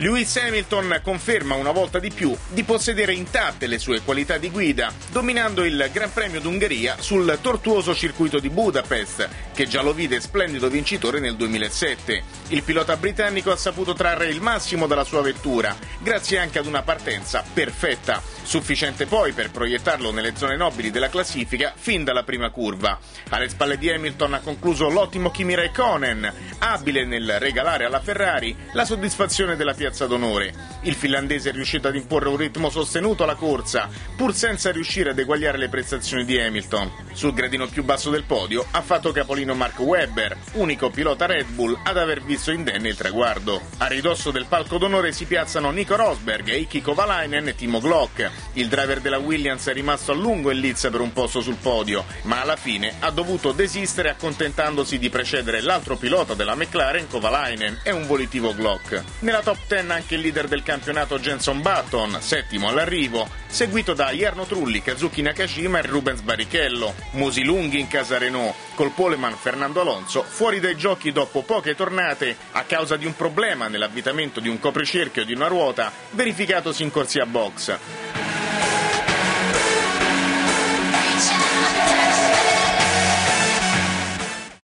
Lewis Hamilton conferma una volta di più di possedere intatte le sue qualità di guida, dominando il Gran Premio d'Ungheria sul tortuoso circuito di Budapest, che già lo vide splendido vincitore nel 2007. Il pilota britannico ha saputo trarre il massimo dalla sua vettura, grazie anche ad una partenza perfetta, sufficiente poi per proiettarlo nelle zone nobili della classifica fin dalla prima curva. Alle spalle di Hamilton ha concluso l'ottimo Kimi Raikkonen, abile nel regalare alla Ferrari la soddisfazione della piazza d'onore. Il finlandese è riuscito ad imporre un ritmo sostenuto alla corsa, pur senza riuscire ad eguagliare le prestazioni di Hamilton. Sul gradino più basso del podio ha fatto capolino Mark Webber, unico pilota Red Bull ad aver visto indenne il traguardo. A ridosso del palco d'onore si piazzano Nico Rosberg, Eiki Kovalainen e Timo Glock. Il driver della Williams è rimasto a lungo in lizza per un posto sul podio, ma alla fine ha dovuto desistere accontentandosi di precedere l'altro pilota della McLaren, Kovalainen, e un volitivo Glock. Nella top 10 anche il leader del campionato Jenson Button, settimo all'arrivo, seguito da Jarno Trulli, Kazuki Nakashima e Rubens Barrichello. Musi lunghi in casa Renault, col poleman Fernando Alonso fuori dai giochi dopo poche tornate a causa di un problema nell'avvitamento di un copricerchio di una ruota verificatosi in corsia box.